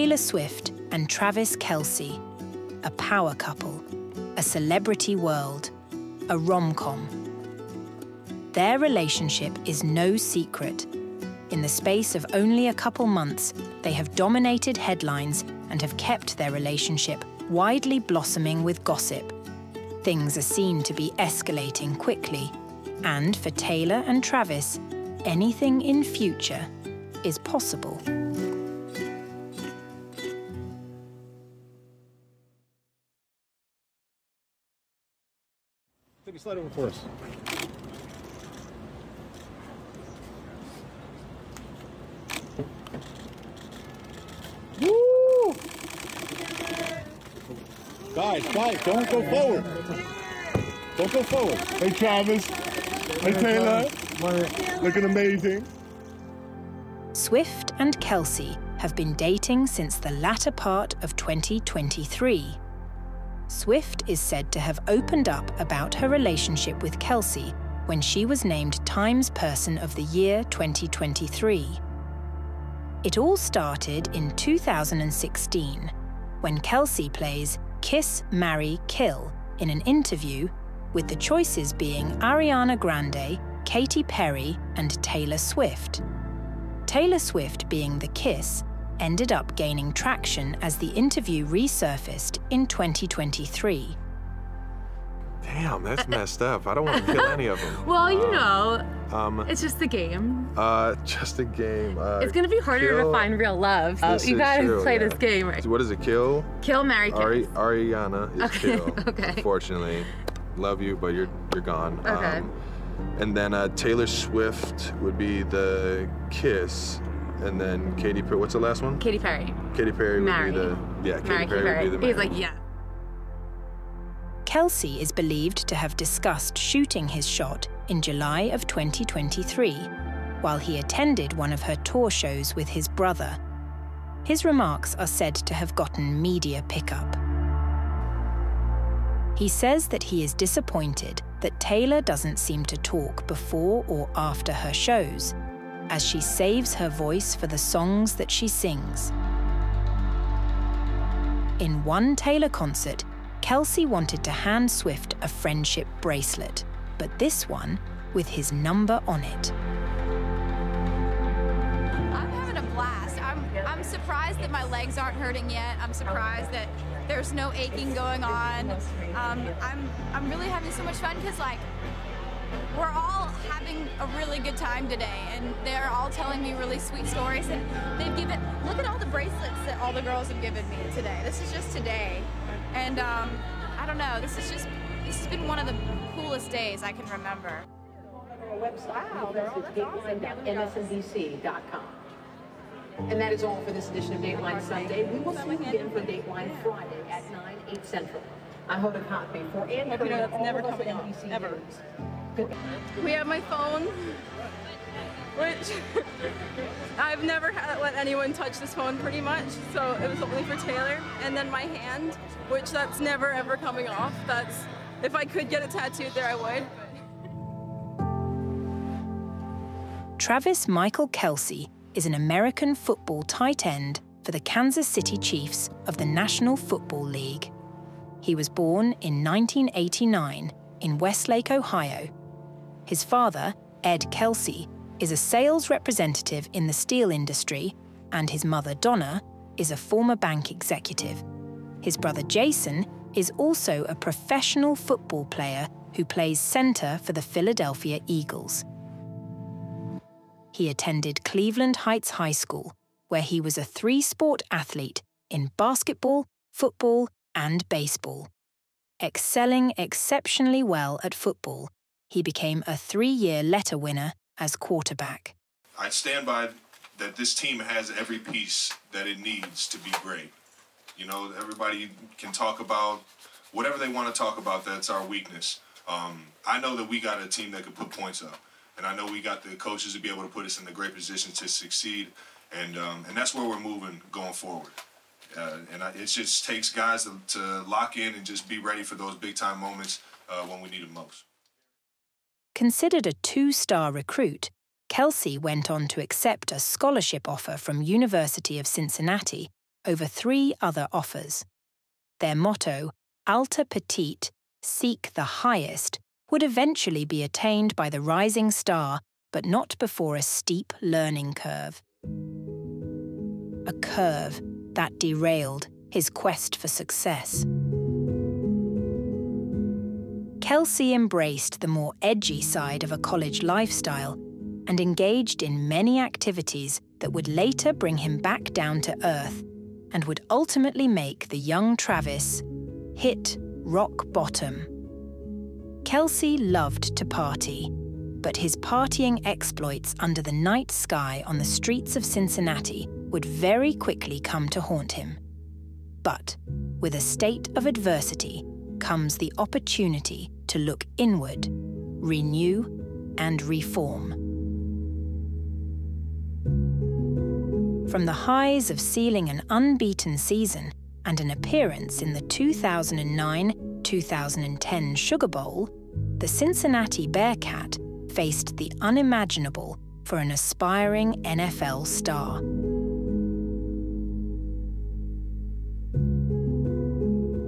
Taylor Swift and Travis Kelce, a power couple, a celebrity world, a rom com. Their relationship is no secret. In the space of only a couple months, they have dominated headlines and have kept their relationship widely blossoming with gossip. Things are seen to be escalating quickly, and for Taylor and Travis, anything in future is possible. Take slide over for us. Woo! Guys, guys, don't go forward. Don't go forward. Hey Travis. Hey Taylor. Looking amazing. Swift and Kelce have been dating since the latter part of 2023. Swift is said to have opened up about her relationship with Kelce when she was named Times Person of the Year 2023. It all started in 2016 when Kelce plays Kiss, Marry, Kill in an interview, with the choices being Ariana Grande, Katy Perry, and Taylor Swift. Taylor Swift being the Kiss ended up gaining traction as the interview resurfaced in 2023. Damn, that's messed up. I don't want to kill any of them. Well, you know, Um, it's just the game. uh, just a game. Uh, It's gonna be harder kill- to find real love. So This you gotta true, play yeah. this game right. What is it? Kill? Kill, marry, kiss. Ari- Ariana is Okay, kill. okay. Unfortunately, love you, but you're you're gone. Um, Okay. and then uh, Taylor Swift would be the kiss, and then Katy Perry. What's the last one? Katy Perry. Katy Perry Marry. would be the yeah. Katy Perry, Perry. would be the He's like, yeah. Kelce is believed to have discussed shooting his shot in July of 2023, while he attended one of her tour shows with his brother. His remarks are said to have gotten media pickup. He says that he is disappointed that Taylor doesn't seem to talk before or after her shows, as she saves her voice for the songs that she sings. In one Taylor concert, Kelce wanted to hand Swift a friendship bracelet, but this one with his number on it. I'm having a blast. I'm I'm surprised that my legs aren't hurting yet. I'm surprised that there's no aching going on. Um, I'm I'm really having so much fun because like we're all having a really good time today, and they're all telling me really sweet stories. And they've given look at all the bracelets that all the girls have given me today. This is just today, and um, I don't know. This is just this has been one of the coolest days I can remember. Wow, they're all MSNBC.com. And that is all for this edition of Dateline Sunday. We will see you again for Dateline Friday at 9, 8 Central. I'm Hoda Kotb for Ann Hope you know that's never of us coming at off, NBC ever. News. We have my phone, which I've never had let anyone touch this phone pretty much, so it was only for Taylor. And then my hand, which that's never ever coming off. That's if I could get it tattooed there, I would. Travis Michael Kelce is an American football tight end for the Kansas City Chiefs of the National Football League. He was born in 1989 in Westlake, Ohio. His father, Ed Kelce, is a sales representative in the steel industry, and his mother, Donna, is a former bank executive. His brother, Jason, is also a professional football player who plays center for the Philadelphia Eagles. He attended Cleveland Heights High School, where he was a three sport athlete in basketball, football, and baseball. Excelling exceptionally well at football, he became a three year letter winner as quarterback. I stand by that this team has every piece that it needs to be great. You know, everybody can talk about whatever they want to talk about. That's our weakness. Um, I know that we got a team that can put points up, and I know we got the coaches to be able to put us in the great position to succeed, and um, and that's where we're moving going forward. Uh, and I, it just takes guys to, to lock in and just be ready for those big time moments uh, when we need them most. Considered a two star recruit, Kelce went on to accept a scholarship offer from University of Cincinnati over three other offers. Their motto, Alta Petit, seek the highest, would eventually be attained by the rising star, but not before a steep learning curve. A curve that derailed his quest for success. Kelce embraced the more edgy side of a college lifestyle and engaged in many activities that would later bring him back down to earth and would ultimately make the young Travis hit rock bottom. Kelce loved to party, but his partying exploits under the night sky on the streets of Cincinnati would very quickly come to haunt him. But with a state of adversity comes the opportunity to look inward, renew, and reform. From the highs of sealing an unbeaten season and an appearance in the 2009 2010 Sugar Bowl, the Cincinnati Bearcat faced the unimaginable for an aspiring NFL star.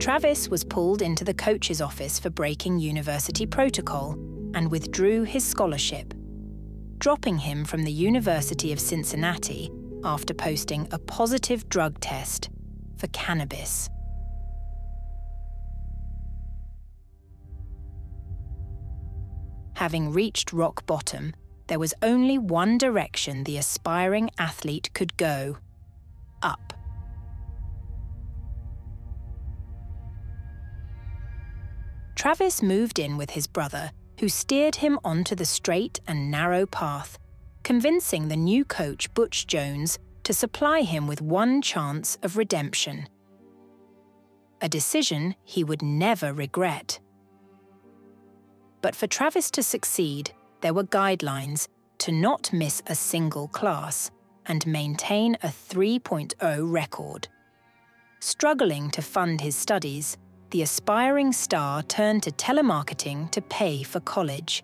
Travis was pulled into the coach's office for breaking university protocol and withdrew his scholarship, dropping him from the University of Cincinnati after posting a positive drug test for cannabis. Having reached rock bottom, there was only one direction the aspiring athlete could go Travis moved in with his brother, who steered him onto the straight and narrow path, convincing the new coach Butch Jones to supply him with one chance of redemption. A decision he would never regret. But for Travis to succeed, there were guidelines to not miss a single class and maintain a 3.0 record. Struggling to fund his studies, the aspiring star turned to telemarketing to pay for college.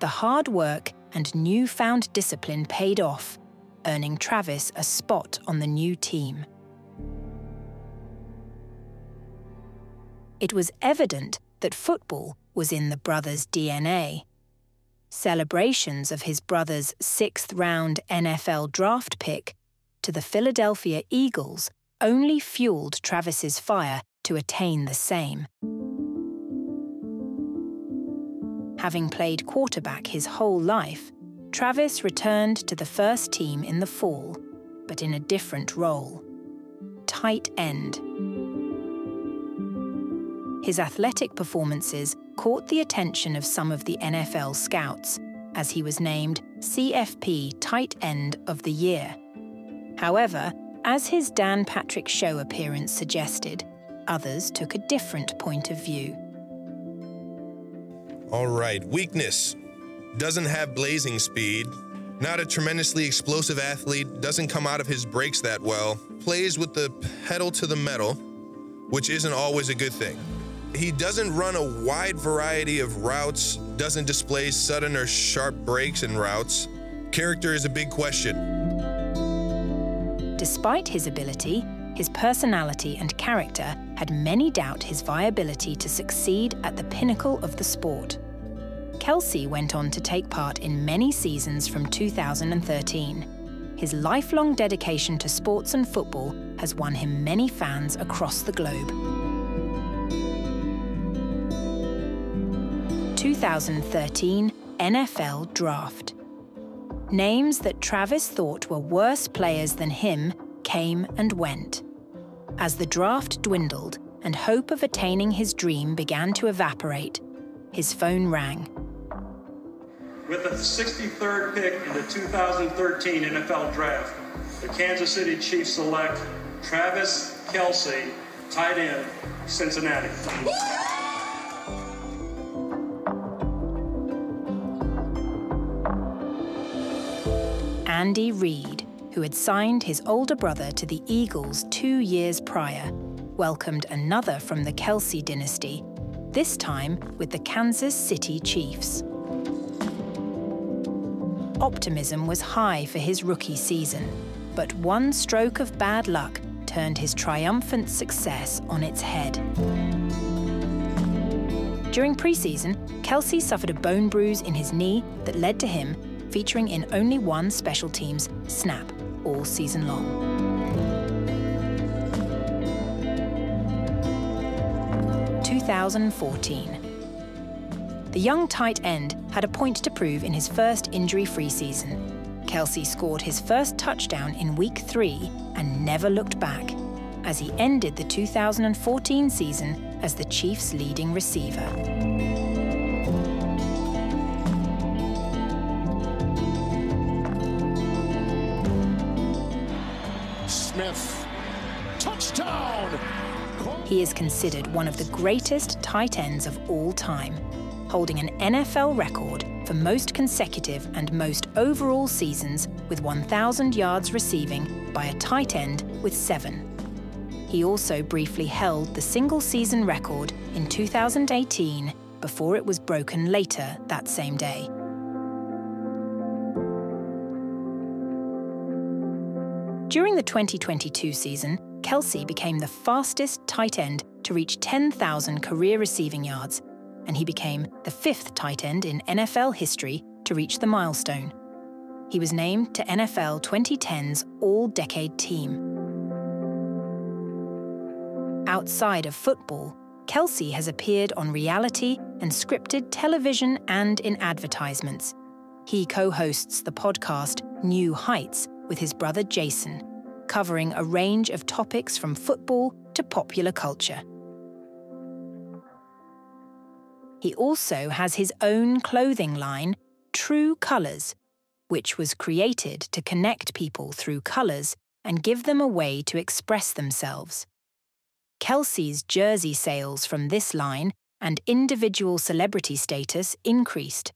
The hard work and newfound discipline paid off, earning Travis a spot on the new team. It was evident that football was in the brothers' DNA. Celebrations of his brother's sixth round NFL draft pick to the Philadelphia Eagles only fueled Travis's fire to attain the same. Having played quarterback his whole life, Travis returned to the first team in the fall, but in a different role tight end. His athletic performances caught the attention of some of the NFL scouts, as he was named CFP Tight End of the Year. However, as his Dan Patrick Show appearance suggested, Others took a different point of view. All right, weakness. Doesn't have blazing speed. Not a tremendously explosive athlete, doesn't come out of his breaks that well. Plays with the pedal to the metal, which isn't always a good thing. He doesn't run a wide variety of routes, doesn't display sudden or sharp breaks in routes. Character is a big question. Despite his ability, his personality and character had many doubt his viability to succeed at the pinnacle of the sport. Kelce went on to take part in many seasons from 2013. His lifelong dedication to sports and football has won him many fans across the globe. 2013 NFL Draft. Names that Travis thought were worse players than him came and went. As the draft dwindled and hope of attaining his dream began to evaporate, his phone rang. With the 63rd pick in the 2013 NFL Draft, the Kansas City Chiefs select Travis Kelce, tight end, Cincinnati. Andy Reid who had signed his older brother to the Eagles two years prior, welcomed another from the Kelce dynasty, this time with the Kansas City Chiefs. Optimism was high for his rookie season, but one stroke of bad luck turned his triumphant success on its head. During preseason, Kelce suffered a bone bruise in his knee that led to him featuring in only one special teams snap all season long. 2014. The young tight end had a point to prove in his first injury free season. Kelce scored his first touchdown in week three and never looked back, as he ended the 2014 season as the Chiefs' leading receiver. Smith, touchdown! He is considered one of the greatest tight ends of all time, holding an NFL record for most consecutive and most overall seasons with 1,000 yards receiving by a tight end with seven. He also briefly held the single season record in 2018 before it was broken later that same day. During the 2022 season, Kelce became the fastest tight end to reach 10,000 career receiving yards, and he became the fifth tight end in NFL history to reach the milestone. He was named to NFL 2010's All Decade Team. Outside of football, Kelce has appeared on reality and scripted television and in advertisements. He co hosts the podcast New Heights with his brother Jason, covering a range of topics from football to popular culture. He also has his own clothing line, True Colours, which was created to connect people through colours and give them a way to express themselves. Kelce's jersey sales from this line and individual celebrity status increased,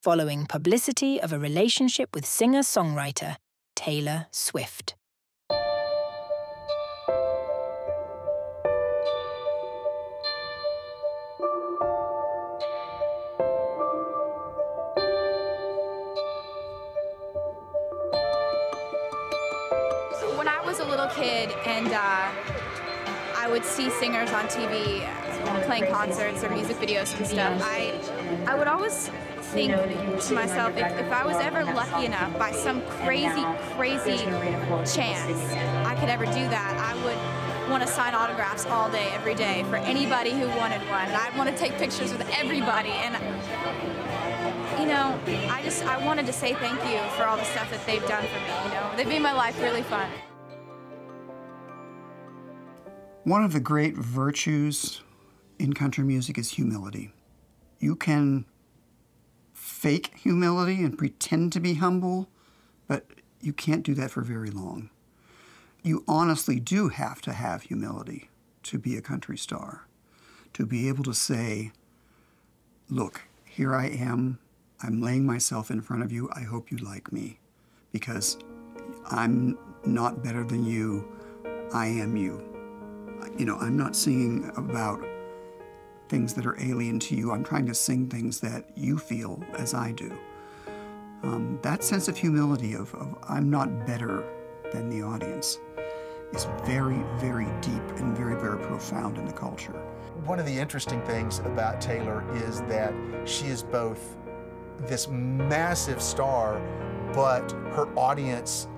following publicity of a relationship with singer songwriter Taylor Swift. When I was a little kid and uh, I would see singers on TV playing concerts or music videos and stuff, I, I would always think to myself, if, if I was ever lucky enough by some crazy, crazy chance I could ever do that, I would want to sign autographs all day, every day for anybody who wanted one. And I'd want to take pictures with everybody. And you know, I just I wanted to say thank you for all the stuff that they've done for me. You know, they've made my life really fun. One of the great virtues in country music is humility. You can fake humility and pretend to be humble, but you can't do that for very long. You honestly do have to have humility to be a country star, to be able to say, look, here I am. I'm laying myself in front of you. I hope you like me because I'm not better than you. I am you. You know, I'm not singing about things that are alien to you. I'm trying to sing things that you feel as I do. Um, that sense of humility of, of I'm not better than the audience is very, very deep and very, very profound in the culture. One of the interesting things about Taylor is that she is both this massive star, but her audience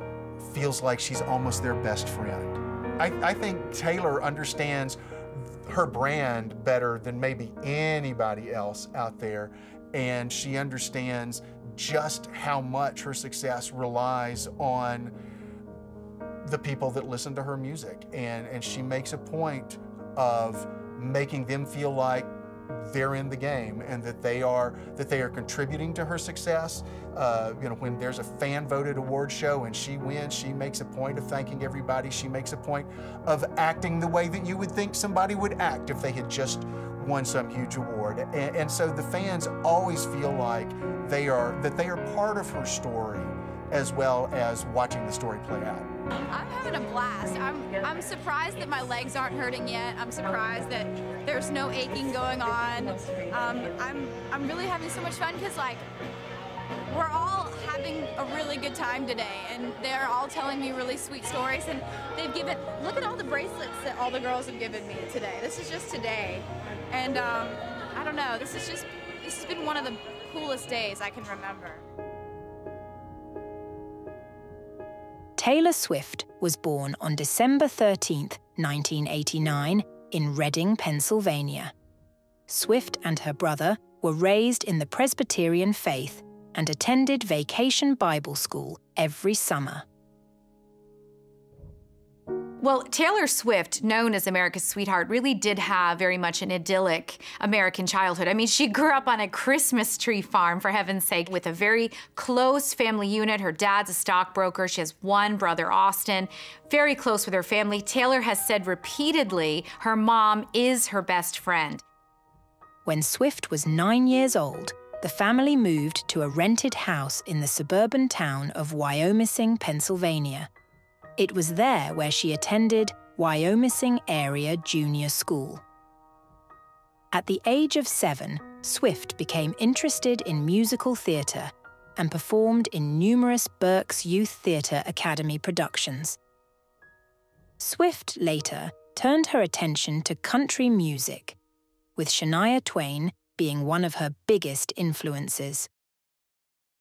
feels like she's almost their best friend. I, I think Taylor understands her brand better than maybe anybody else out there, and she understands just how much her success relies on the people that listen to her music. And, and she makes a point of making them feel like they're in the game and that they are that they are contributing to her success. Uh, you know, when there's a fan voted award show and she wins, she makes a point of thanking everybody. She makes a point of acting the way that you would think somebody would act if they had just won some huge award. And, and so the fans always feel like they are that they are part of her story as well as watching the story play out. I'm having a blast. I'm, I'm surprised that my legs aren't hurting yet. I'm surprised that there's no aching going on. Um, I'm, I'm really having so much fun because, like, we're all having a really good time today, and they're all telling me really sweet stories. And they've given, look at all the bracelets that all the girls have given me today. This is just today. And um, I don't know, this is just, this has been one of the coolest days I can remember. Taylor Swift was born on December 13, 1989, in Reading, Pennsylvania. Swift and her brother were raised in the Presbyterian faith and attended vacation Bible school every summer. Well, Taylor Swift, known as America's sweetheart, really did have very much an idyllic American childhood. I mean, she grew up on a Christmas tree farm, for heaven's sake, with a very close family unit. Her dad's a stockbroker. She has one brother, Austin, very close with her family. Taylor has said repeatedly her mom is her best friend. When Swift was nine years old, the family moved to a rented house in the suburban town of Wyomissing, Pennsylvania. It was there where she attended Wyomissing Area Junior School. At the age of seven, Swift became interested in musical theatre and performed in numerous Berks Youth Theatre Academy productions. Swift later turned her attention to country music, with Shania Twain being one of her biggest influences.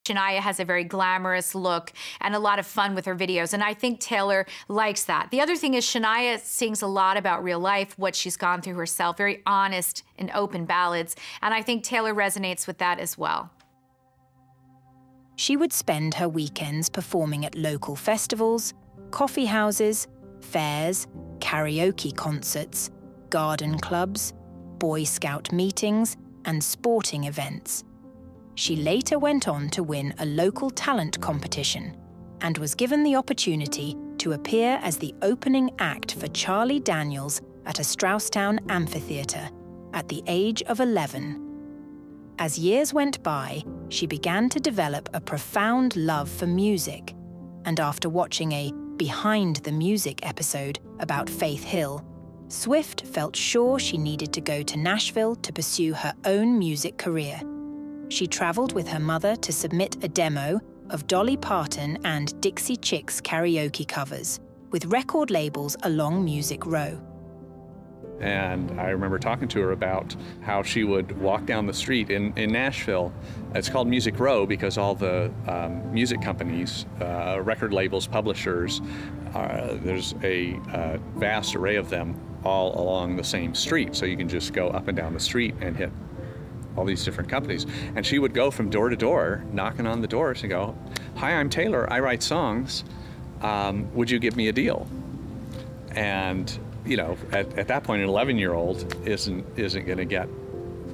Shania has a very glamorous look and a lot of fun with her videos, and I think Taylor likes that. The other thing is Shania sings a lot about real life, what she's gone through herself, very honest and open ballads, and I think Taylor resonates with that as well. She would spend her weekends performing at local festivals, coffee houses, fairs, karaoke concerts, garden clubs, Boy Scout meetings, and sporting events. She later went on to win a local talent competition and was given the opportunity to appear as the opening act for Charlie Daniels at a Strausstown amphitheatre at the age of 11. As years went by, she began to develop a profound love for music, and after watching a Behind the Music episode about Faith Hill, Swift felt sure she needed to go to Nashville to pursue her own music career. She travelled with her mother to submit a demo of Dolly Parton and Dixie Chicks karaoke covers with record labels along Music Row. And I remember talking to her about how she would walk down the street in, in Nashville. It's called Music Row because all the um, music companies, uh, record labels, publishers, uh, there's a uh, vast array of them all along the same street. So you can just go up and down the street and hit all these different companies. And she would go from door to door, knocking on the doors and go, Hi, I'm Taylor. I write songs. Um, would you give me a deal? And, you know, at, at that point, an 11 year old isn't, isn't going to get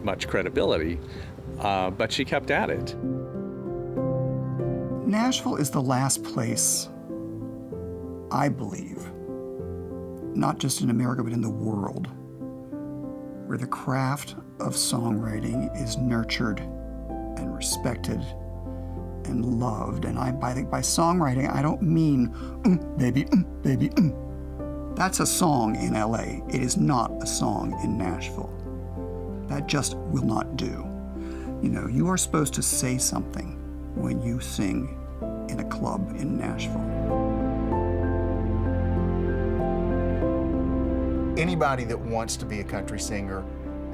much credibility. Uh, but she kept at it. Nashville is the last place, I believe, not just in America, but in the world, where the craft of songwriting is nurtured and respected and loved. And I, by, by songwriting, I don't mean mm, baby, mm, baby, mm. That's a song in LA. It is not a song in Nashville. That just will not do. You know, you are supposed to say something when you sing in a club in Nashville. Anybody that wants to be a country singer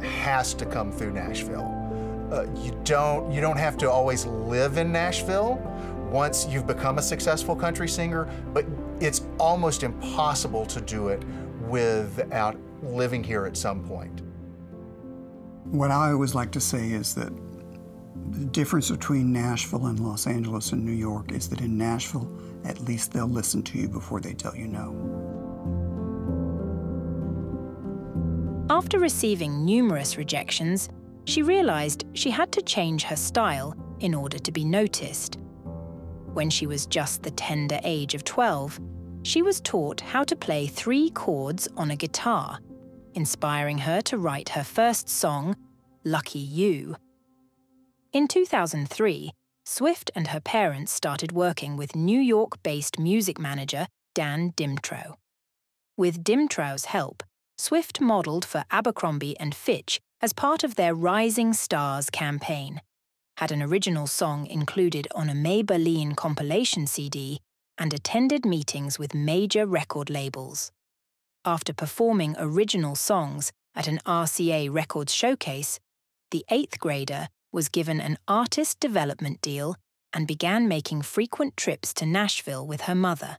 has to come through Nashville. Uh, you don't you don't have to always live in Nashville once you've become a successful country singer, but it's almost impossible to do it without living here at some point. What I always like to say is that the difference between Nashville and Los Angeles and New York is that in Nashville, at least they'll listen to you before they tell you no. After receiving numerous rejections, she realized she had to change her style in order to be noticed. When she was just the tender age of 12, she was taught how to play three chords on a guitar, inspiring her to write her first song, Lucky You. In 2003, Swift and her parents started working with New York based music manager Dan Dymtrow. With Dymtrow's help, Swift modelled for Abercrombie and Fitch as part of their Rising Stars campaign. had an original song included on a Maybelline compilation CD, and attended meetings with major record labels. After performing original songs at an RCA Records showcase, the eighth grader was given an artist development deal and began making frequent trips to Nashville with her mother.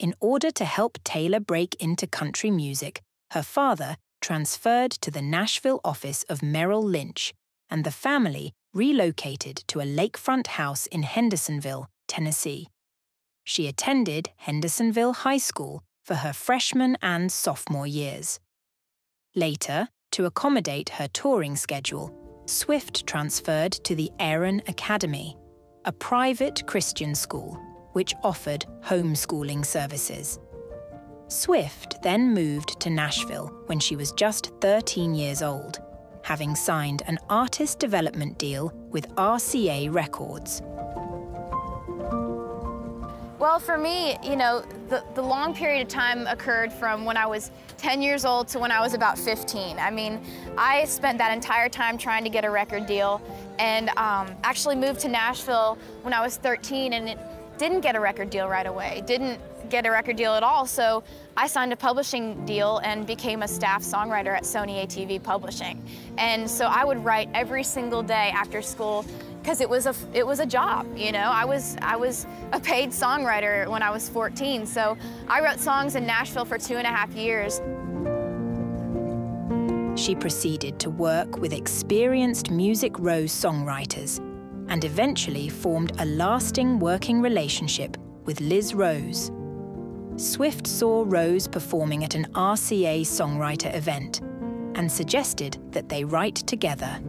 In order to help Taylor break into country music, her father transferred to the Nashville office of Merrill Lynch, and the family relocated to a lakefront house in Hendersonville, Tennessee. She attended Hendersonville High School for her freshman and sophomore years. Later, to accommodate her touring schedule, Swift transferred to the Aaron Academy, a private Christian school which offered homeschooling services. Swift then moved to Nashville when she was just 13 years old, having signed an artist development deal with RCA Records. Well, for me, you know, the, the long period of time occurred from when I was 10 years old to when I was about 15. I mean, I spent that entire time trying to get a record deal and um, actually moved to Nashville when I was 13 and it didn't get a record deal right away, didn't get a record deal at all. So I signed a publishing deal and became a staff songwriter at Sony ATV Publishing. And so I would write every single day after school because it was a it was a job, you know. I was I was a paid songwriter when I was 14, so I wrote songs in Nashville for two and a half years. She proceeded to work with experienced Music Row songwriters and eventually formed a lasting working relationship with Liz Rose. Swift saw Rose performing at an RCA songwriter event and suggested that they write together.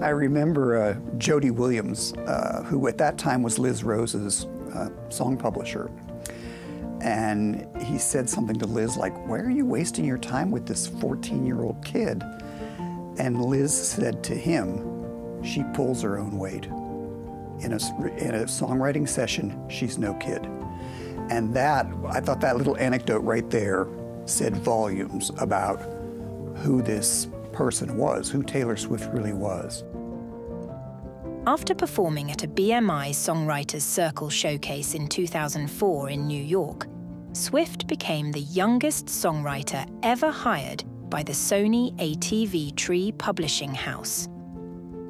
I remember uh, Jody Williams, uh, who at that time was Liz Rose's uh, song publisher. And he said something to Liz like, Why are you wasting your time with this 14 year old kid? And Liz said to him, She pulls her own weight. In a, in a songwriting session, she's no kid. And that, I thought that little anecdote right there said volumes about who this person was, who Taylor Swift really was. After performing at a BMI Songwriters Circle showcase in 2004 in New York, Swift became the youngest songwriter ever hired by the Sony ATV Tree Publishing House.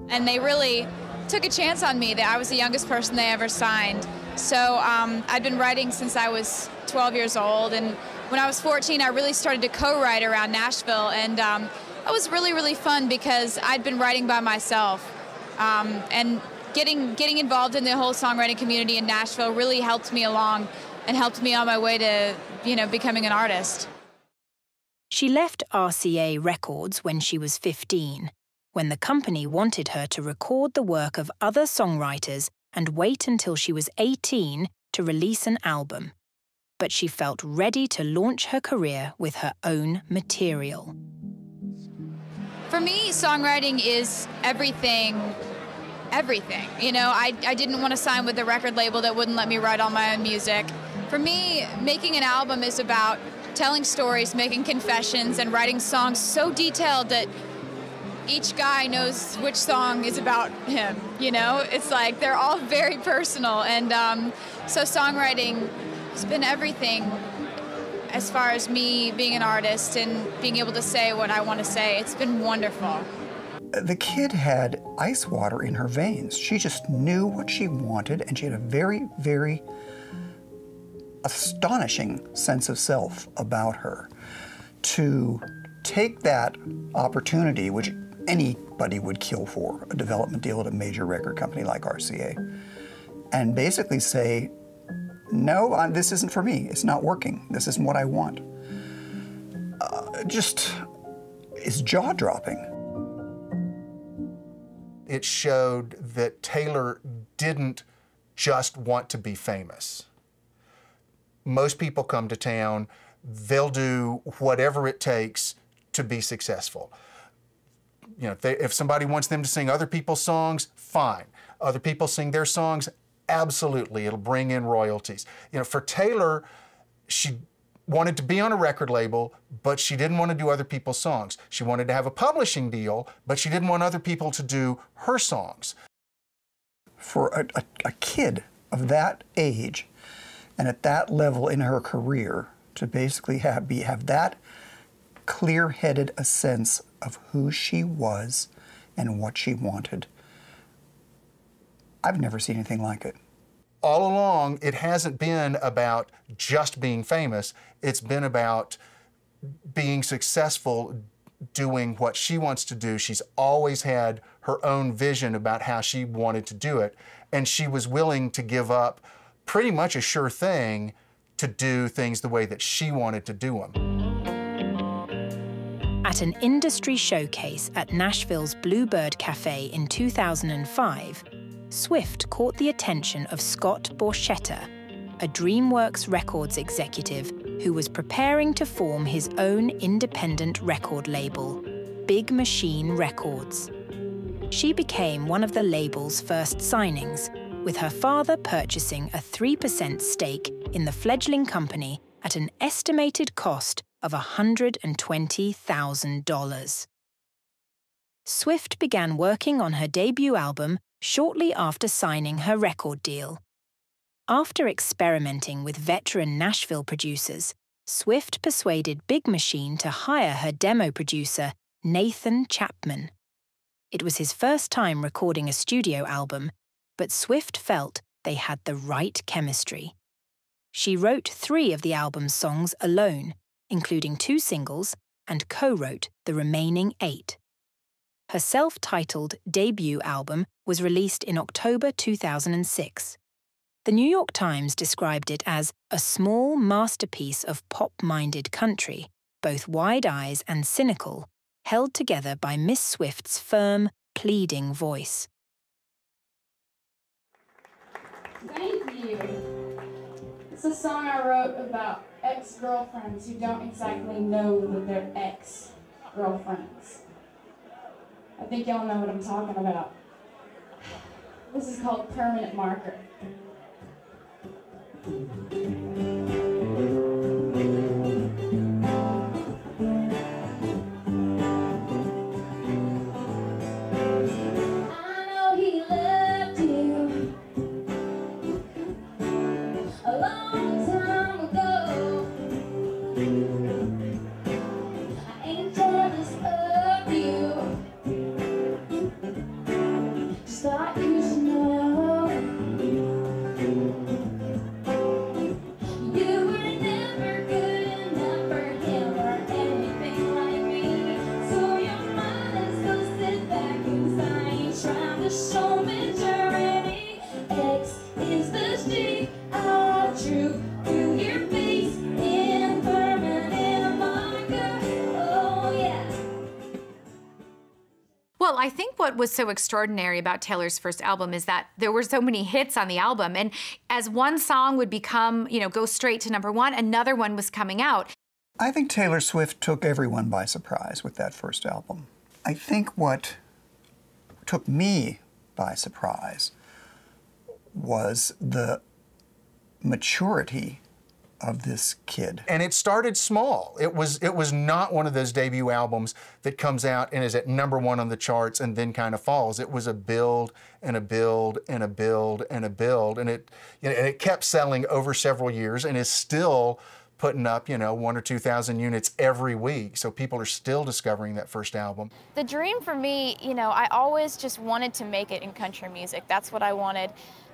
And they really took a chance on me that I was the youngest person they ever signed. So um, I'd been writing since I was 12 years old, and when I was 14, I really started to co-write around Nashville, and um, that was really, really fun because I'd been writing by myself. Um, and getting getting involved in the whole songwriting community in Nashville really helped me along and helped me on my way to, you know, becoming an artist. She left RCA Records when she was 15, when the company wanted her to record the work of other songwriters and wait until she was 18 to release an album. But she felt ready to launch her career with her own material. For me, songwriting is everything everything. You know, I, I didn't want to sign with a record label that wouldn't let me write all my own music. For me, making an album is about telling stories, making confessions, and writing songs so detailed that each guy knows which song is about him. You know, it's like they're all very personal. And um, so songwriting has been everything as far as me being an artist and being able to say what I want to say. It's been wonderful. The kid had ice water in her veins. She just knew what she wanted, and she had a very, very astonishing sense of self about her. To take that opportunity, which anybody would kill for, a development deal at a major record company like RCA, and basically say, no, I'm, this isn't for me. It's not working. This isn't what I want. Uh, just is jaw dropping. It showed that Taylor didn't just want to be famous. Most people come to town, they'll do whatever it takes to be successful. You know, if, they, if somebody wants them to sing other people's songs, fine. Other people sing their songs, absolutely, it'll bring in royalties. You know, for Taylor, she wanted to be on a record label, but she didn't want to do other people's songs. She wanted to have a publishing deal, but she didn't want other people to do her songs. For a, a, a kid of that age and at that level in her career to basically have, be, have that clear headed a sense of who she was and what she wanted. I've never seen anything like it. All along, it hasn't been about just being famous, it's been about being successful doing what she wants to do. She's always had her own vision about how she wanted to do it, and she was willing to give up pretty much a sure thing to do things the way that she wanted to do them. At an industry showcase at Nashville's Bluebird Cafe in 2005, Swift caught the attention of Scott Borchetta, a DreamWorks Records executive who was preparing to form his own independent record label, Big Machine Records. She became one of the label's first signings, with her father purchasing a 3% stake in the fledgling company at an estimated cost of $120,000. Swift began working on her debut album shortly after signing her record deal. After experimenting with veteran Nashville producers, Swift persuaded Big Machine to hire her demo producer, Nathan Chapman. It was his first time recording a studio album, but Swift felt they had the right chemistry. She wrote three of the album's songs alone, including two singles, and co wrote the remaining eight. Her self titled debut album was released in October 2006. The New York Times described it as a small masterpiece of pop minded country, both wide eyes and cynical, held together by Miss Swift's firm, pleading voice. Thank you. It's a song I wrote about ex girlfriends who don't exactly know that they're ex girlfriends. I think y'all know what I'm talking about. This is called Permanent Marker. What was so extraordinary about Taylor's first album is that there were so many hits on the album. And as one song would become, you know, go straight to number one, another one was coming out. I think Taylor Swift took everyone by surprise with that first album. I think what took me by surprise was the maturity of this kid. And it started small. It was it was not one of those debut albums that comes out and is at number one on the charts and then kind of falls. It was a build and a build and a build and a build, and it you know, and it kept selling over several years and is still putting up you know one or two thousand units every week. So people are still discovering that first album. The dream for me, you know, I always just wanted to make it in country music. That's what I wanted.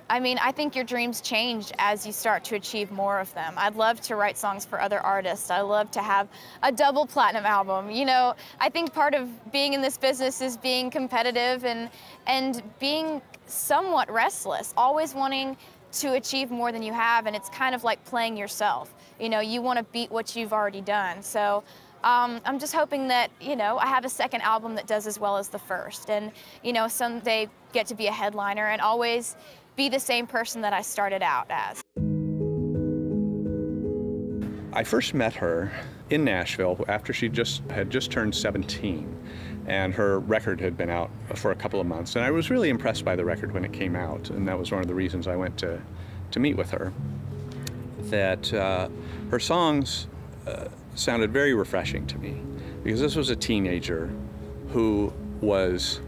I mean, I think your dreams change as you start to achieve more of them. I'd love to write songs for other artists. I love to have a double platinum album. You know, I think part of being in this business is being competitive and and being somewhat restless, always wanting to achieve more than you have and it's kind of like playing yourself. You know, you want to beat what you've already done. So um, I'm just hoping that, you know, I have a second album that does as well as the first and, you know, someday get to be a headliner and always be the same person that I started out as. I first met her in Nashville after she just had just turned 17 and her record had been out for a couple of months and I was really impressed by the record when it came out and that was one of the reasons I went to to meet with her that uh, her songs uh, sounded very refreshing to me because this was a teenager who was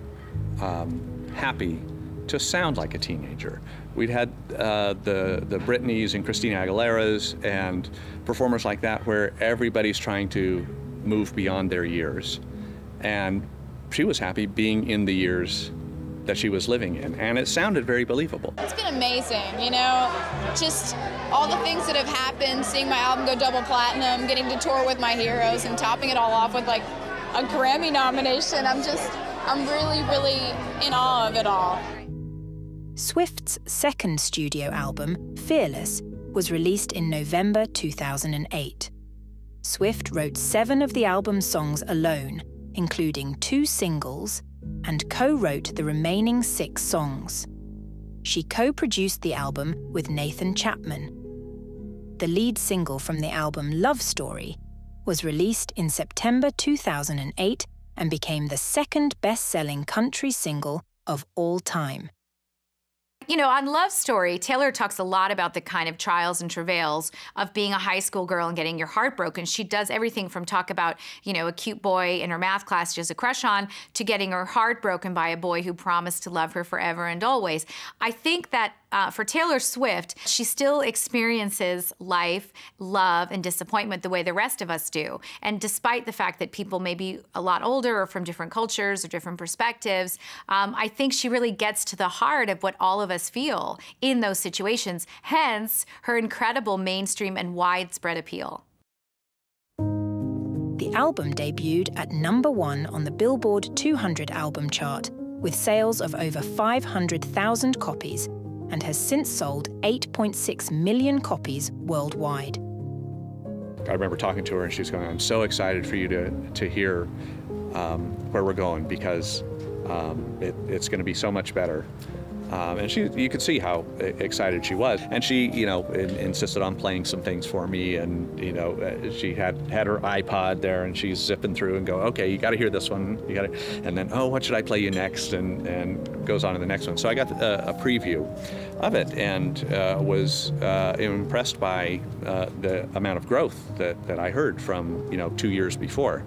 um, happy to sound like a teenager. We'd had uh, the the Britneys and Christina Aguilera's and performers like that where everybody's trying to move beyond their years, and she was happy being in the years that she was living in, and it sounded very believable. It's been amazing, you know, just all the things that have happened, seeing my album go double platinum, getting to tour with my heroes, and topping it all off with like a Grammy nomination. I'm just, I'm really, really in awe of it all. Swift's second studio album, Fearless, was released in November 2008. Swift wrote seven of the album's songs alone, including two singles, and co wrote the remaining six songs. She co produced the album with Nathan Chapman. The lead single from the album Love Story was released in September 2008 and became the second best selling country single of all time. You know, on Love Story, Taylor talks a lot about the kind of trials and travails of being a high school girl and getting your heart broken. She does everything from talk about, you know, a cute boy in her math class she has a crush on to getting her heart broken by a boy who promised to love her forever and always. I think that uh, for Taylor Swift, she still experiences life, love, and disappointment the way the rest of us do. And despite the fact that people may be a lot older or from different cultures or different perspectives, um, I think she really gets to the heart of what all of us feel in those situations, hence her incredible mainstream and widespread appeal. The album debuted at number one on the Billboard 200 album chart with sales of over 500,000 copies and has since sold 8.6 million copies worldwide. I remember talking to her and she was going, I'm so excited for you to, to hear um, where we're going because um, it, it's going to be so much better. Um, and she, you could see how excited she was. And she, you know, in, insisted on playing some things for me. And, you know, uh, she had, had her iPod there and she's zipping through and go, okay, you got to hear this one. You got to, and then, oh, what should I play you next? And, and goes on to the next one. So I got a, a preview of it and uh, was uh, impressed by uh, the amount of growth that, that I heard from, you know, two years before.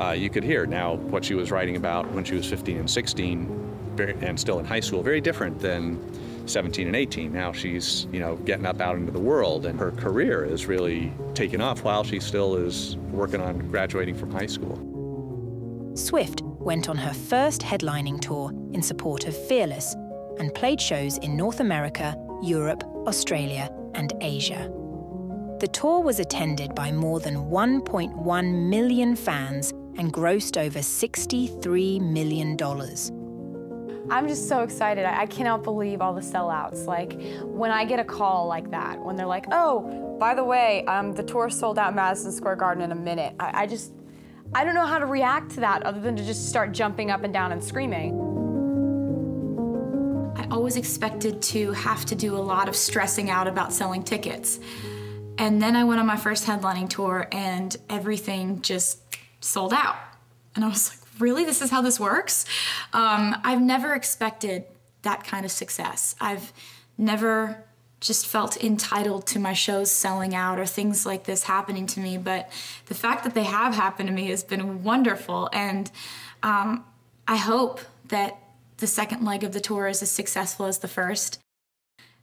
Uh, you could hear now what she was writing about when she was 15 and 16 very, and still in high school, very different than 17 and 18. Now she's, you know, getting up out into the world and her career is really taking off while she still is working on graduating from high school. Swift went on her first headlining tour in support of Fearless and played shows in North America, Europe, Australia, and Asia. The tour was attended by more than 1.1 million fans and grossed over $63 million. I'm just so excited. I, cannot believe all the sellouts. Like when I get a call like that, when they're like, "Oh, by the way, um, the tour sold out Madison Square Garden in a minute." I, I just, I don't know how to react to that other than to just start jumping up and down and screaming. I always expected to have to do a lot of stressing out about selling tickets. And then I went on my first headlining tour and everything just sold out. And I was like, really, this is how this works? Um, I've never expected that kind of success. I've never just felt entitled to my shows selling out or things like this happening to me. But the fact that they have happened to me has been wonderful. And um, I hope that the second leg of the tour is as successful as the first.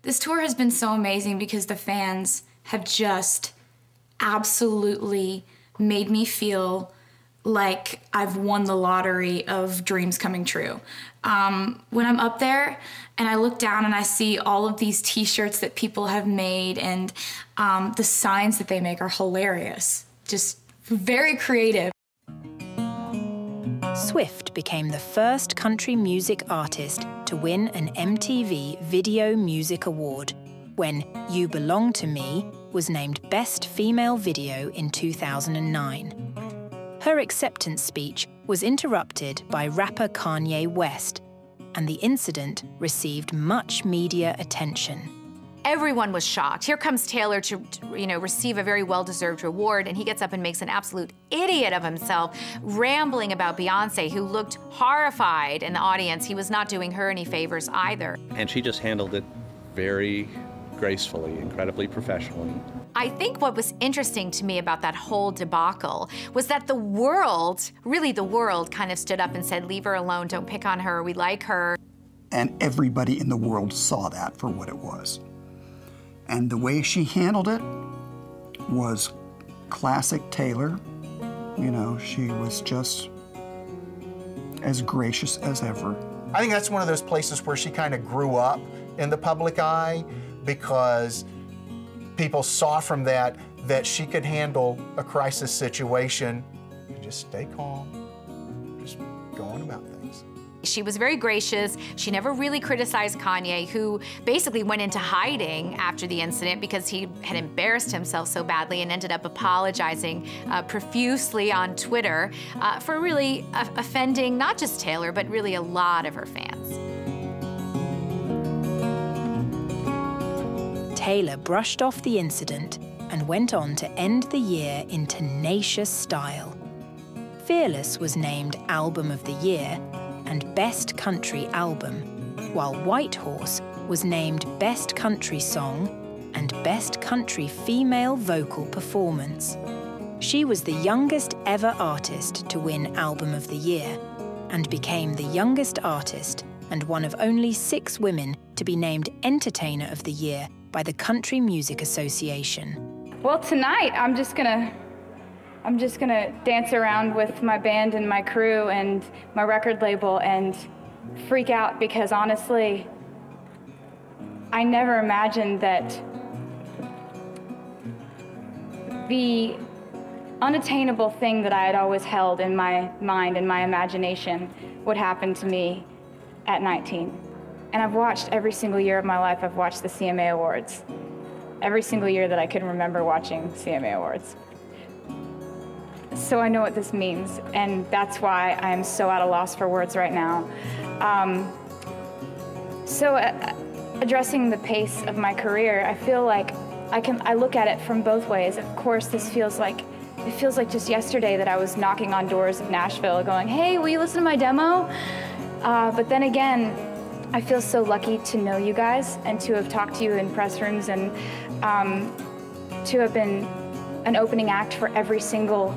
This tour has been so amazing because the fans have just absolutely made me feel like I've won the lottery of dreams coming true. Um, when I'm up there and I look down and I see all of these t shirts that people have made and um, the signs that they make are hilarious, just very creative. Swift became the first country music artist to win an MTV Video Music Award when You Belong to Me was named Best Female Video in 2009. Her acceptance speech was interrupted by rapper Kanye West, and the incident received much media attention. Everyone was shocked. Here comes Taylor to, you know, receive a very well-deserved reward, and he gets up and makes an absolute idiot of himself, rambling about Beyonce, who looked horrified in the audience. He was not doing her any favors either. And she just handled it very gracefully, incredibly professionally. I think what was interesting to me about that whole debacle was that the world, really the world, kind of stood up and said, Leave her alone, don't pick on her, we like her. And everybody in the world saw that for what it was. And the way she handled it was classic Taylor. You know, she was just as gracious as ever. I think that's one of those places where she kind of grew up in the public eye because people saw from that that she could handle a crisis situation and just stay calm, just go on about things. She was very gracious. She never really criticized Kanye, who basically went into hiding after the incident because he had embarrassed himself so badly and ended up apologizing uh, profusely on Twitter uh, for really uh, offending not just Taylor, but really a lot of her fans. Taylor brushed off the incident and went on to end the year in tenacious style. Fearless was named Album of the Year and Best Country Album, while White Horse was named Best Country Song and Best Country Female Vocal Performance. She was the youngest ever artist to win Album of the Year and became the youngest artist and one of only six women to be named Entertainer of the Year by the Country Music Association. Well, tonight I'm just gonna I'm just gonna dance around with my band and my crew and my record label and freak out because honestly, I never imagined that the unattainable thing that I had always held in my mind and my imagination would happen to me at 19. And I've watched every single year of my life, I've watched the CMA Awards. Every single year that I can remember watching CMA Awards. So I know what this means, and that's why I am so at a loss for words right now. Um, so, uh, addressing the pace of my career, I feel like I can. I look at it from both ways. Of course, this feels like it feels like just yesterday that I was knocking on doors of Nashville, going, "Hey, will you listen to my demo?" Uh, but then again, I feel so lucky to know you guys and to have talked to you in press rooms and um, to have been an opening act for every single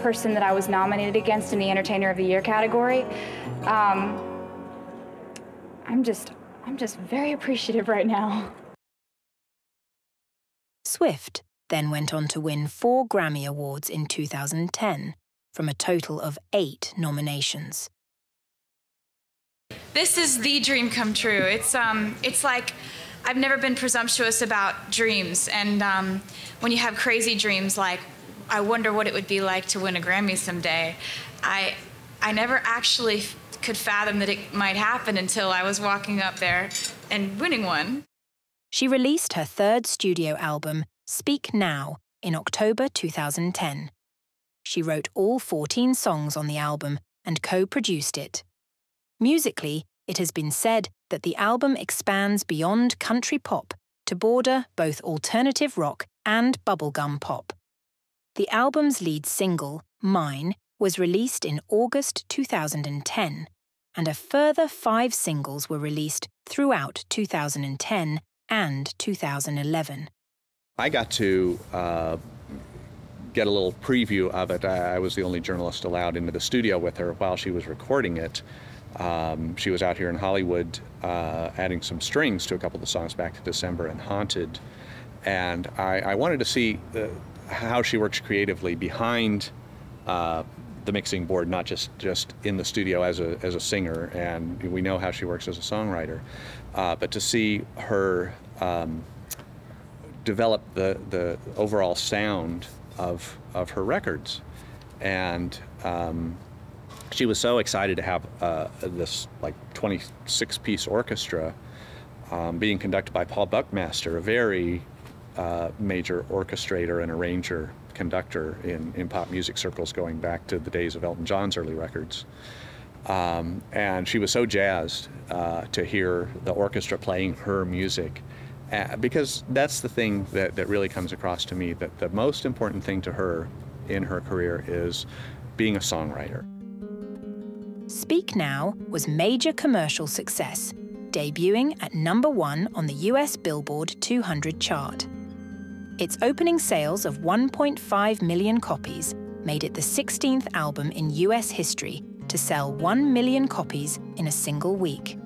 person that I was nominated against in the Entertainer of the Year category. Um, I'm just, I'm just very appreciative right now. Swift then went on to win four Grammy Awards in 2010 from a total of eight nominations. This is the dream come true. It's um, it's like I've never been presumptuous about dreams, and um, when you have crazy dreams like I wonder what it would be like to win a Grammy someday, I I never actually could fathom that it might happen until I was walking up there and winning one. She released her third studio album, Speak Now, in October 2010. She wrote all 14 songs on the album and co produced it. Musically, it has been said that the album expands beyond country pop to border both alternative rock and bubblegum pop. The album's lead single, Mine, was released in August 2010, and a further five singles were released throughout 2010 and 2011. I got to uh, get a little preview of it. I, I was the only journalist allowed into the studio with her while she was recording it. Um, she was out here in Hollywood uh, adding some strings to a couple of the songs back to December and Haunted. And I, I wanted to see uh, how she works creatively behind uh, the mixing board, not just, just in the studio as a, as a singer. And we know how she works as a songwriter. Uh, but to see her um, develop the, the overall sound of, of her records. And um, she was so excited to have uh, this like 26 piece orchestra um, being conducted by Paul Buckmaster, a very uh, major orchestrator and arranger conductor in, in pop music circles going back to the days of Elton John's early records. Um, and she was so jazzed uh, to hear the orchestra playing her music uh, because that's the thing that, that really comes across to me that the most important thing to her in her career is being a songwriter. Speak Now was major commercial success, debuting at number one on the US Billboard 200 chart. Its opening sales of 1.5 million copies made it the 16th album in US history to sell 1 million copies in a single week.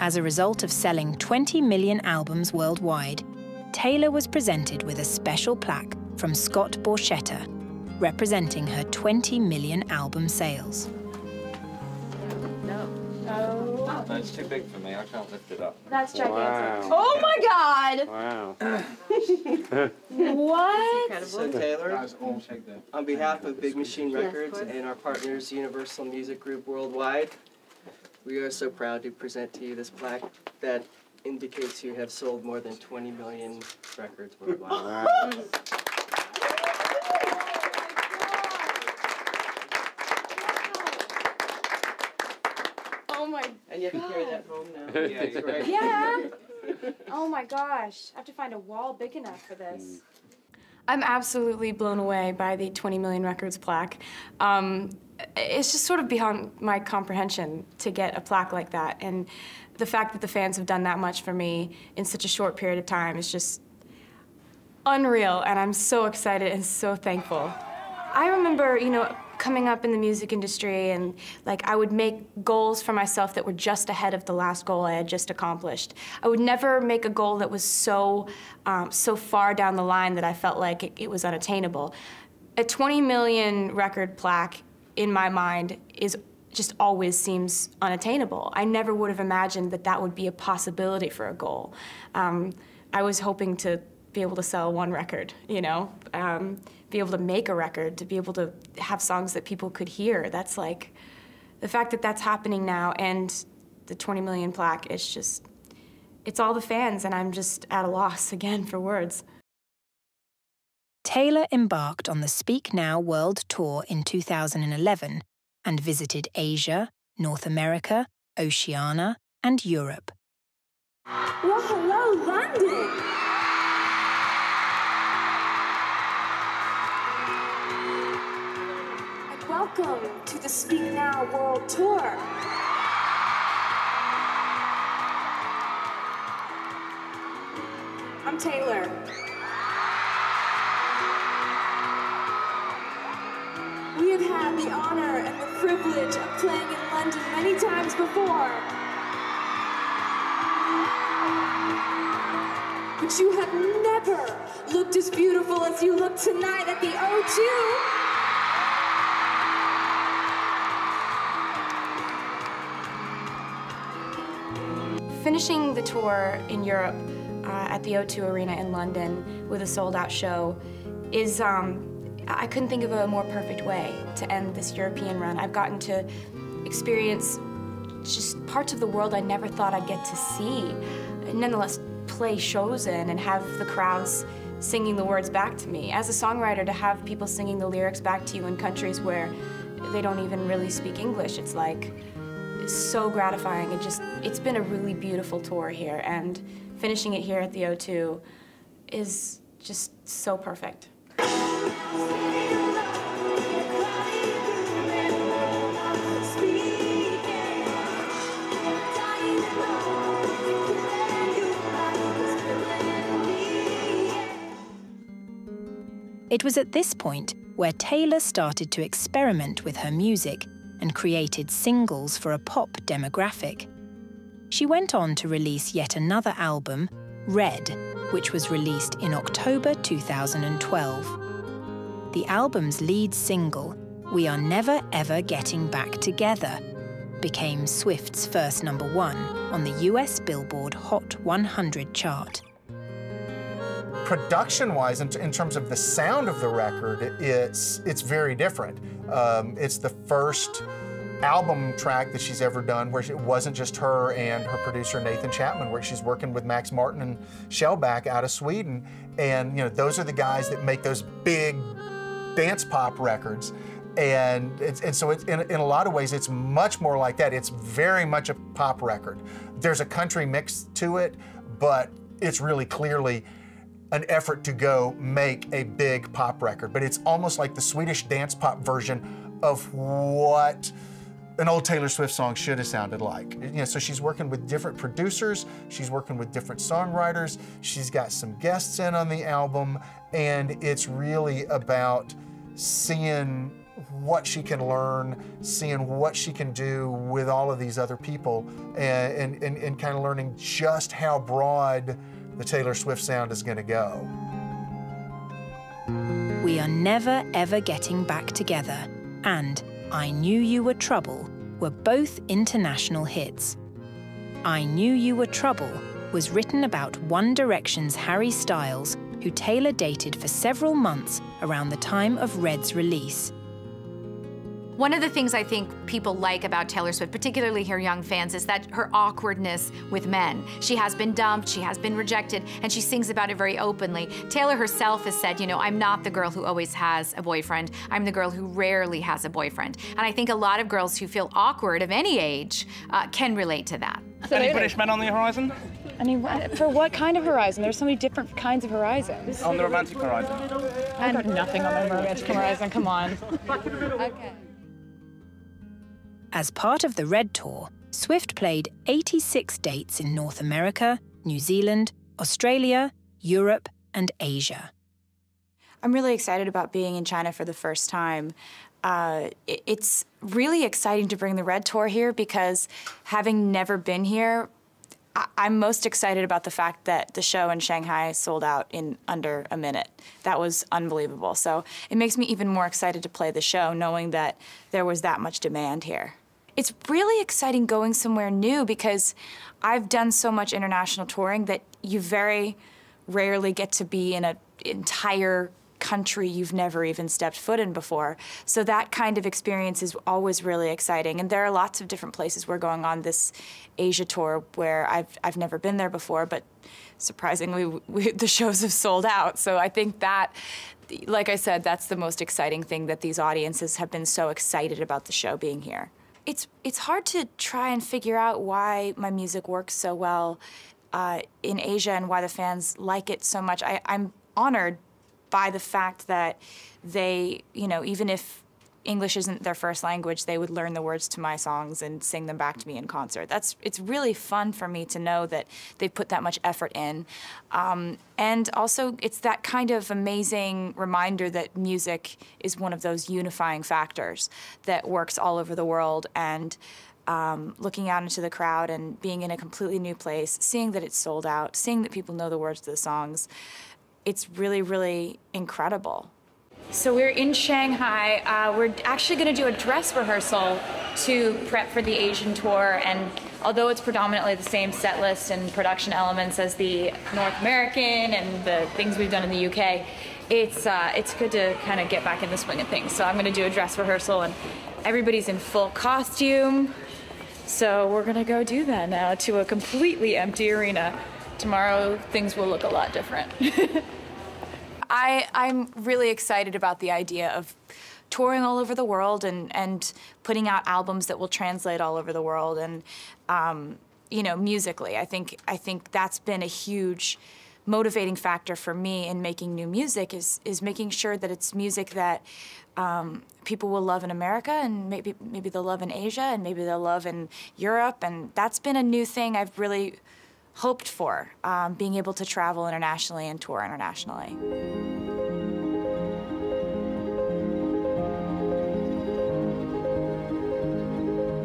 As a result of selling 20 million albums worldwide, Taylor was presented with a special plaque from Scott Borchetta, representing her 20 million album sales. No, it's too big for me. I can't lift it up. That's gigantic. Wow. Oh my god! Wow. What? So Taylor, on behalf of Big Machine Records and our partners Universal Music Group Worldwide, we are so proud to present to you this plaque that indicates you have sold more than 20 million records worldwide. Oh my And you have to carry that home now. Yeah, That's right. Yeah. Oh my gosh. I have to find a wall big enough for this. I'm absolutely blown away by the 20 million records plaque. Um, it's just sort of beyond my comprehension to get a plaque like that. And the fact that the fans have done that much for me in such a short period of time is just unreal. And I'm so excited and so thankful. I remember, you know, coming up in the music industry and like I would make goals for myself that were just ahead of the last goal I had just accomplished. I would never make a goal that was so um, so far down the line that I felt like it, it was unattainable. A 20 million record plaque in my mind is just always seems unattainable. I never would have imagined that that would be a possibility for a goal. Um, I was hoping to be able to sell one record, you know, um, be able to make a record, to be able to have songs that people could hear. That's like the fact that that's happening now and the 20 million plaque, it's just, it's all the fans, and I'm just at a loss again for words. Taylor embarked on the Speak Now World Tour in 2011 and visited Asia, North America, Oceania, and Europe. Well, hello, London. Welcome to the Speak Now World Tour. I'm Taylor. We have had the honor and the privilege of playing in London many times before. But you have never looked as beautiful as you look tonight at the O2. Finishing the tour in Europe uh, at the O2 Arena in London with a sold out show is, um, I couldn't think of a more perfect way to end this European run. I've gotten to experience just parts of the world I never thought I'd get to see. Nonetheless, play shows in and have the crowds singing the words back to me. As a songwriter, to have people singing the lyrics back to you in countries where they don't even really speak English, it's like, so gratifying. It just, it's been a really beautiful tour here, and finishing it here at the O2 is just so perfect. It was at this point where Taylor started to experiment with her music and created singles for a pop demographic. She went on to release yet another album, Red, which was released in October 2012. The album's lead single, We Are Never Ever Getting Back Together, became Swift's first number one on the US Billboard Hot 100 chart. Production-wise, in, in terms of the sound of the record, it's it's very different. Um, it's the first album track that she's ever done where it wasn't just her and her producer Nathan Chapman, where she's working with Max Martin and Shellback out of Sweden, and you know those are the guys that make those big dance pop records. And, and so in, in a lot of ways, it's much more like that. It's very much a pop record. There's a country mix to it, but it's really clearly an effort to go make a big pop record. But it's almost like the Swedish dance pop version of what an old Taylor Swift song should have sounded like. You know, so she's working with different producers, she's working with different songwriters, she's got some guests in on the album, and it's really about seeing what she can learn, seeing what she can do with all of these other people, and, and, and, and kind of learning just how broad the Taylor Swift sound is going to go. We are never ever getting back together, and I Knew You Were Trouble were both international hits. I Knew You Were Trouble was written about One Direction's Harry Styles, who Taylor dated for several months around the time of Red's release. One of the things I think people like about Taylor Swift, particularly her young fans, is that her awkwardness with men. She has been dumped, she has been rejected, and she sings about it very openly. Taylor herself has said, you know, I'm not the girl who always has a boyfriend, I'm the girl who rarely has a boyfriend. And I think a lot of girls who feel awkward of any age uh, can relate to that. Any British men on the horizon? I mean, for what kind of horizon? There's so many different kinds of horizons. On the romantic horizon? I've got nothing on the romantic horizon. Come on. Okay. As part of the Red Tour, Swift played 86 dates in North America, New Zealand, Australia, Europe, and Asia. I'm really excited about being in China for the first time. Uh, it's really exciting to bring the Red Tour here because having never been here, I'm most excited about the fact that the show in Shanghai sold out in under a minute. That was unbelievable. So it makes me even more excited to play the show knowing that there was that much demand here. It's really exciting going somewhere new because I've done so much international touring that you very rarely get to be in an entire country you've never even stepped foot in before. So that kind of experience is always really exciting. And there are lots of different places we're going on this Asia tour where I've, I've never been there before, but surprisingly, we, the shows have sold out. So I think that, like I said, that's the most exciting thing that these audiences have been so excited about the show being here. It's, it's hard to try and figure out why my music works so well uh, in Asia and why the fans like it so much. I, I'm honored by the fact that they, you know, even if English isn't their first language, they would learn the words to my songs and sing them back to me in concert. That's it's really fun for me to know that they put that much effort in, um, and also it's that kind of amazing reminder that music is one of those unifying factors that works all over the world and. Um, looking out into the crowd and being in a completely new place, seeing that it's sold out, seeing that people know the words to the songs, it's really, really incredible. So we're in Shanghai. Uh, we're actually going to do a dress rehearsal to prep for the Asian tour. And although it's predominantly the same set list and production elements as the North American and the things we've done in the UK, it's uh, it's good to kind of get back in the swing of things. So I'm going to do a dress rehearsal, and everybody's in full costume. So we're going to go do that now to a completely empty arena. Tomorrow things will look a lot different. I, I'm really excited about the idea of touring all over the world and, and putting out albums that will translate all over the world. And um, you know musically I think I think that's been a huge motivating factor for me in making new music is is making sure that it's music that um, people will love in America and maybe maybe they'll love in Asia and maybe they'll love in Europe. And that's been a new thing I've really hoped for um, being able to travel internationally and tour internationally.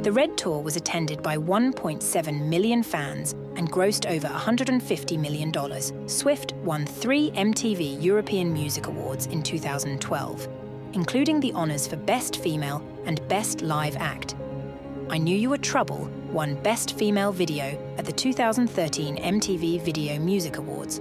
The Red Tour was attended by 1.7 million fans and grossed over $150 million. Swift won three MTV European Music Awards in 2012, including the honors for Best Female and Best Live Act. I Knew You Were Trouble won Best Female Video at the 2013 MTV Video Music Awards.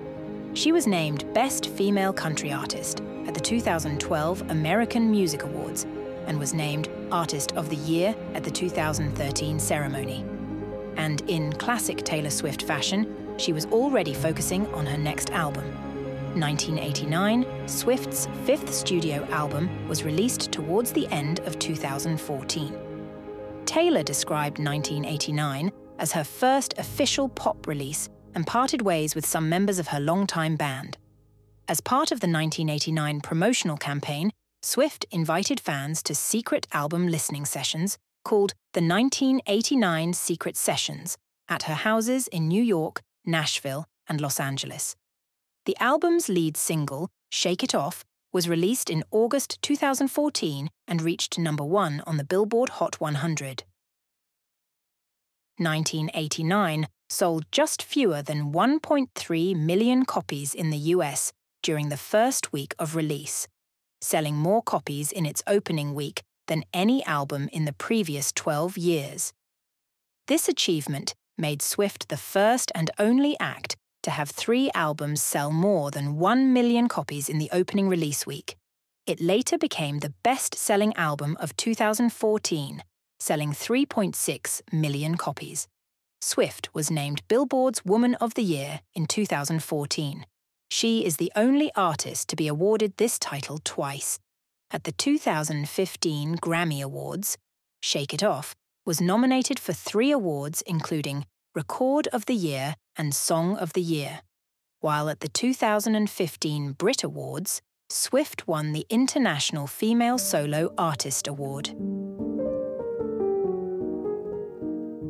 She was named Best Female Country Artist at the 2012 American Music Awards and was named Artist of the Year at the 2013 ceremony. And in classic Taylor Swift fashion, she was already focusing on her next album. 1989, Swift's fifth studio album was released towards the end of 2014. Taylor described 1989 as her first official pop release and parted ways with some members of her longtime band. As part of the 1989 promotional campaign, Swift invited fans to secret album listening sessions called the 1989 Secret Sessions at her houses in New York, Nashville, and Los Angeles. The album's lead single, Shake It Off, was released in August 2014 and reached number one on the Billboard Hot 100. 1989 sold just fewer than 1.3 million copies in the US during the first week of release, selling more copies in its opening week than any album in the previous 12 years. This achievement made Swift the first and only act to have three albums sell more than 1 million copies in the opening release week. It later became the best selling album of 2014, selling 3.6 million copies. Swift was named Billboard's Woman of the Year in 2014. She is the only artist to be awarded this title twice. At the 2015 Grammy Awards, Shake It Off was nominated for three awards, including Record of the Year and Song of the Year. While at the 2015 Brit Awards, Swift won the International Female Solo Artist Award.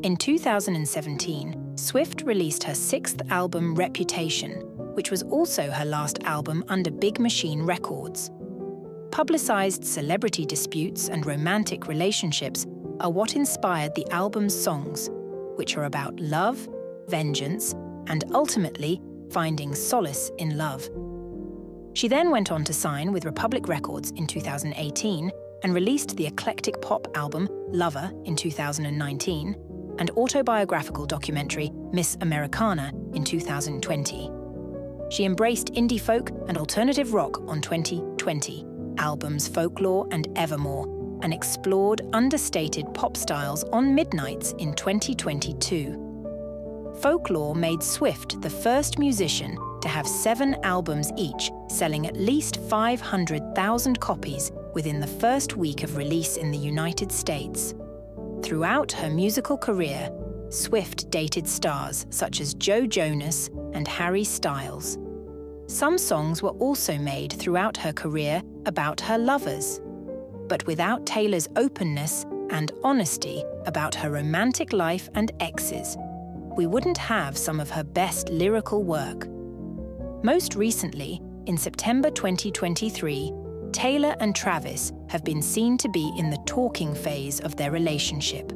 In 2017, Swift released her sixth album, Reputation, which was also her last album under Big Machine Records. Publicized celebrity disputes and romantic relationships are what inspired the album's songs, which are about love, vengeance, and ultimately finding solace in love. She then went on to sign with Republic Records in 2018 and released the eclectic pop album Lover in 2019 and autobiographical documentary Miss Americana in 2020. She embraced indie folk and alternative rock on 2020, albums Folklore and Evermore, and explored understated pop styles on Midnights in 2022. Folklore made Swift the first musician to have seven albums each selling at least 500,000 copies within the first week of release in the United States. Throughout her musical career, Swift dated stars such as Joe Jonas and Harry Styles. Some songs were also made throughout her career about her lovers. But without Taylor's openness and honesty about her romantic life and exes, we wouldn't have some of her best lyrical work. Most recently, in September 2023, Taylor and Travis have been seen to be in the talking phase of their relationship.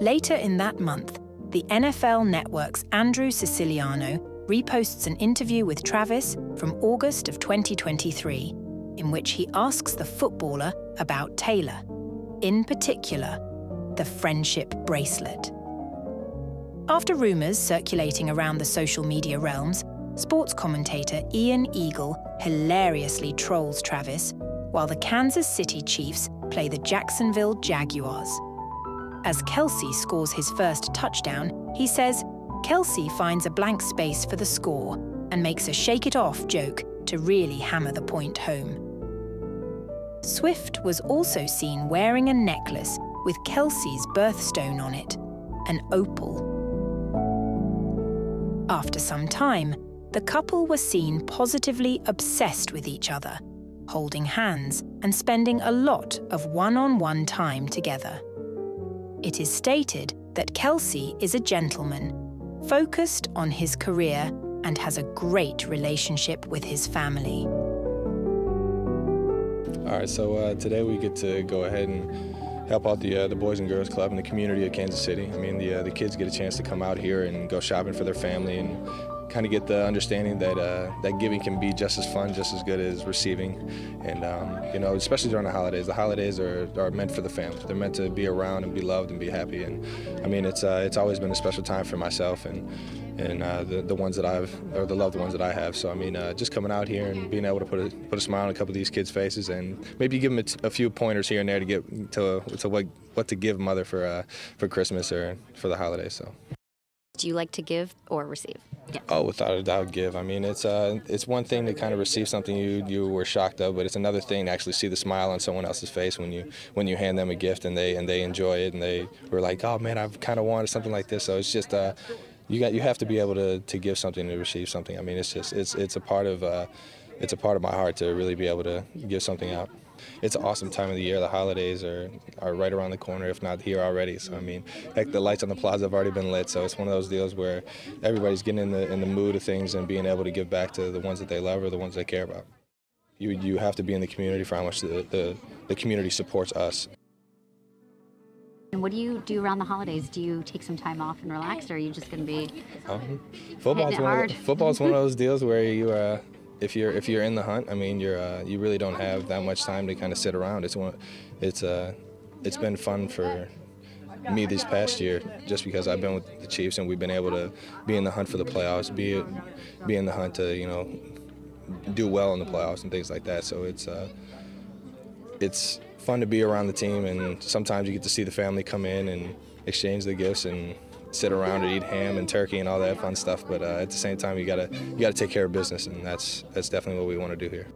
Later in that month, the NFL Network's Andrew Siciliano reposts an interview with Travis from August of 2023, in which he asks the footballer about Taylor, in particular, the friendship bracelet. After rumours circulating around the social media realms, sports commentator Ian Eagle hilariously trolls Travis, while the Kansas City Chiefs play the Jacksonville Jaguars. As Kelce scores his first touchdown, he says Kelce finds a blank space for the score and makes a shake it off joke to really hammer the point home. Swift was also seen wearing a necklace with Kelce's birthstone on it, an opal. After some time, the couple were seen positively obsessed with each other, holding hands and spending a lot of one on one time together. It is stated that Kelce is a gentleman, focused on his career, and has a great relationship with his family. All right, so uh, today we get to go ahead and help out the uh, the Boys and Girls Club in the community of Kansas City. I mean, the uh, the kids get a chance to come out here and go shopping for their family and kind of get the understanding that uh, that giving can be just as fun, just as good as receiving. And um, you know, especially during the holidays, the holidays are, are meant for the family. They're meant to be around and be loved and be happy. And I mean, it's uh, it's always been a special time for myself and and uh, the the ones that I've or the loved ones that I have. So I mean, uh, just coming out here and being able to put a put a smile on a couple of these kids' faces and maybe give them a, few pointers here and there to get to to what what to give mother for uh, for Christmas or for the holidays. So. Do you like to give or receive? Oh, without a doubt, give. I mean, it's uh, it's one thing to kind of receive something you you were shocked of, but it's another thing to actually see the smile on someone else's face when you when you hand them a gift and they and they enjoy it and they were like, oh man, I've kind of wanted something like this. So it's just uh, you got you have to be able to, to give something to receive something. I mean, it's just it's it's a part of uh, it's a part of my heart to really be able to give something out. It's an awesome time of the year. The holidays are, are right around the corner, if not here already. So I mean, heck, the lights on the plaza have already been lit. So it's one of those deals where everybody's getting in the in the mood of things and being able to give back to the ones that they love or the ones they care about. You you have to be in the community for how much the, the, the community supports us. And what do you do around the holidays? Do you take some time off and relax, or are you just going to be Um, football's one of hard. the, football's one of those deals where you uh, if you're if you're in the hunt, I mean you're uh, you really don't have that much time to kind of sit around. It's one it's uh it's been fun for me this past year just because I've been with the Chiefs and we've been able to be in the hunt for the playoffs, be be in the hunt to you know do well in the playoffs and things like that. So it's uh, it's fun to be around the team, and sometimes you get to see the family come in and exchange the gifts and sit around and eat ham and turkey and all that fun stuff. But uh, at the same time, you gotta you gotta take care of business, and that's that's definitely what we want to do here.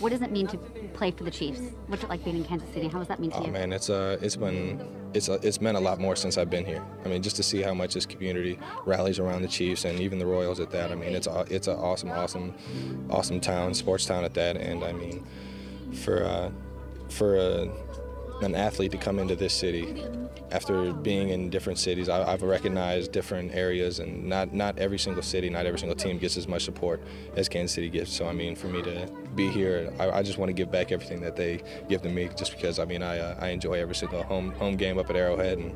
what does it mean to play for the Chiefs? What's it like being in Kansas City? How does that mean to Oh you? man, it's uh, it's been it's uh, it's meant a lot more since I've been here. I mean, just to see how much this community rallies around the Chiefs and even the Royals at that. I mean, it's a, it's an awesome, awesome, awesome town, sports town at that. And I mean, for uh, for a, an athlete to come into this city after being in different cities, I, I've recognized different areas, and not not every single city, not every single team gets as much support as Kansas City gets. So I mean, for me to be here, I, I just want to give back everything that they give to me, just because I mean, I uh, I enjoy every single home home game up at Arrowhead and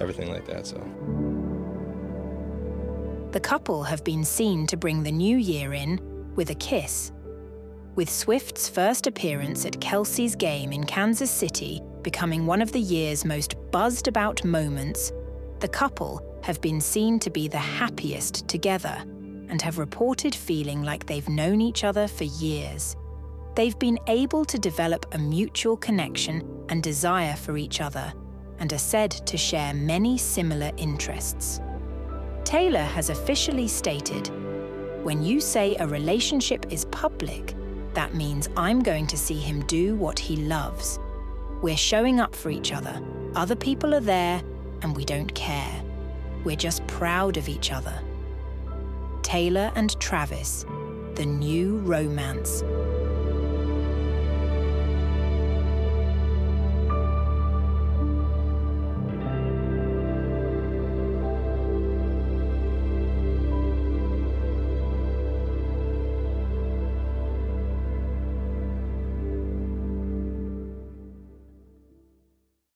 everything like that. So. The couple have been seen to bring the new year in with a kiss. With Swift's first appearance at Kelce's game in Kansas City becoming one of the year's most buzzed about moments, the couple have been seen to be the happiest together and have reported feeling like they've known each other for years. They've been able to develop a mutual connection and desire for each other and are said to share many similar interests. Taylor has officially stated when you say a relationship is public, that means I'm going to see him do what he loves. We're showing up for each other. Other people are there, and we don't care. We're just proud of each other. Taylor and Travis, the new romance.